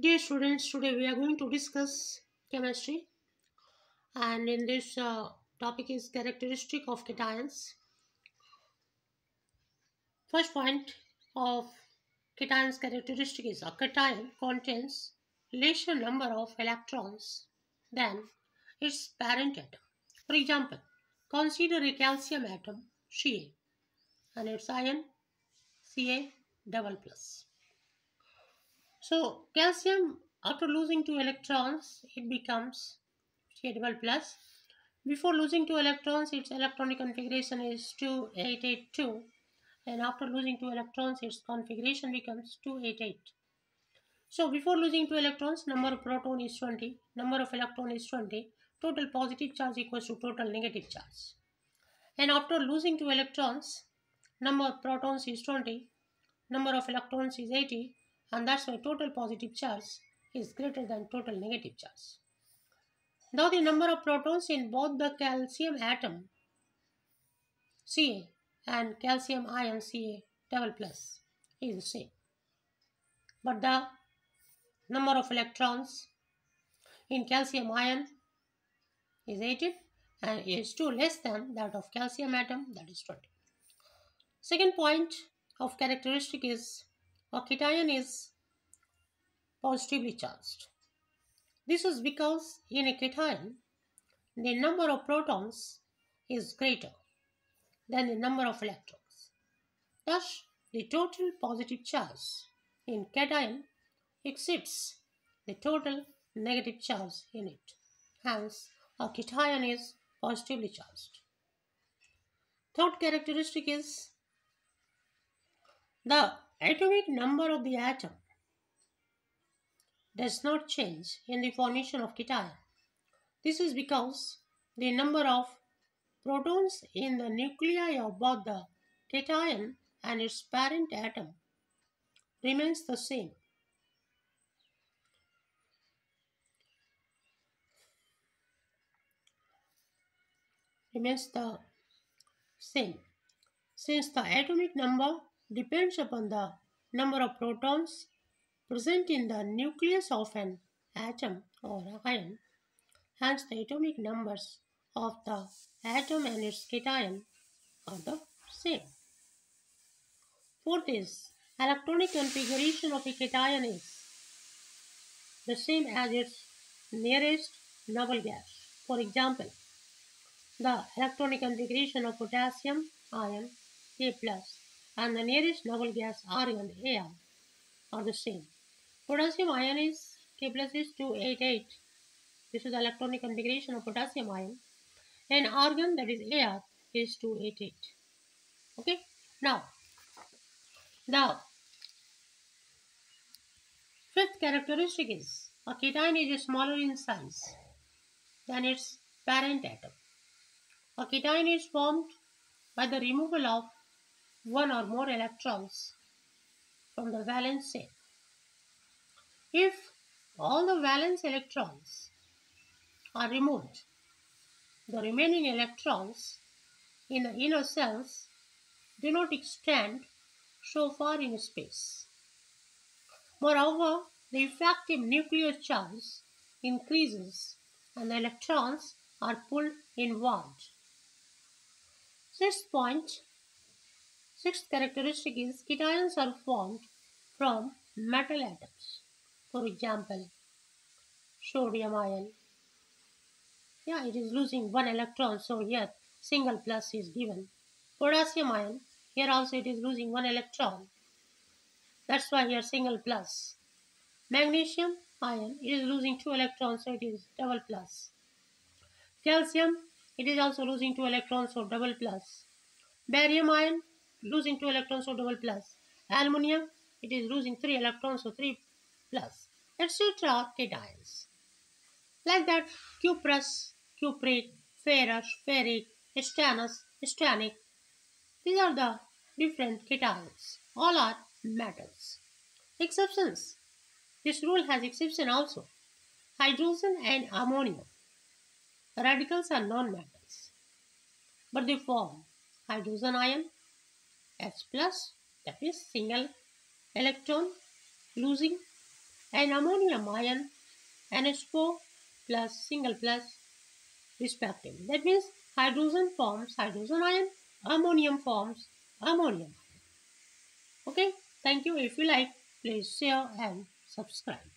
Dear students, today we are going to discuss chemistry and in this uh, topic is characteristic of cations. First point of cation's characteristic is a cation contains lesser number of electrons than its parent atom. For example, consider a calcium atom Ca and its ion Ca double plus. So calcium after losing two electrons it becomes Ca double plus. Before losing two electrons its electronic configuration is 2882 and after losing two electrons its configuration becomes 288. So before losing two electrons number of proton is 20, number of electron is 20, total positive charge equals to total negative charge. And after losing two electrons number of protons is 20, number of electrons is 80 and that's why total positive charge is greater than total negative charge. Now the number of protons in both the calcium atom Ca and calcium ion Ca double plus is the same. But the number of electrons in calcium ion is 18 and is 2 less than that of calcium atom that is 20. Second point of characteristic is a cation is positively charged. This is because in a cation, the number of protons is greater than the number of electrons. Thus, the total positive charge in cation exceeds the total negative charge in it. Hence, a cation is positively charged. Third characteristic is the atomic number of the atom does not change in the formation of cation. This is because the number of protons in the nuclei of both the cation and its parent atom remains the same. Remains the same. Since the atomic number depends upon the number of protons present in the nucleus of an atom or ion. Hence, the atomic numbers of the atom and its cation are the same. Fourth is electronic configuration of a cation is the same as its nearest noble gas. For example, the electronic configuration of potassium ion K plus and the nearest noble gas argon Ar are the same. Potassium ion is K plus is 288. This is electronic configuration of potassium ion. And argon that is Ar is 288. Okay. Now, the fifth characteristic is a cation is smaller in size than its parent atom. A cation is formed by the removal of one or more electrons from the valence shell. If all the valence electrons are removed, the remaining electrons in the inner shells do not extend so far in space. Moreover, the effective nuclear charge increases and the electrons are pulled inward. Sixth point, sixth characteristic is cations are formed from metal atoms. For example, sodium ion. Yeah, it is losing one electron, so here single plus is given. Potassium ion, here also it is losing one electron. That's why here single plus. Magnesium ion, it is losing two electrons, so it is double plus. Calcium, it is also losing two electrons, so double plus. Barium ion, losing two electrons, so double plus. Aluminium, it is losing three electrons, so three plus, etc. cations. Like that, cuprous, cupric, ferrous, ferric, stannous, stannic. These are the different cations. All are metals. Exceptions. This rule has exception also. Hydrogen and ammonia. Radicals are non-metals. But they form hydrogen ion, H plus, that is single electron losing and ammonium ion NH4 plus single plus respectively. That means hydrogen forms hydrogen ion, ammonium forms ammonium ion. Okay, thank you. If you like, please share and subscribe.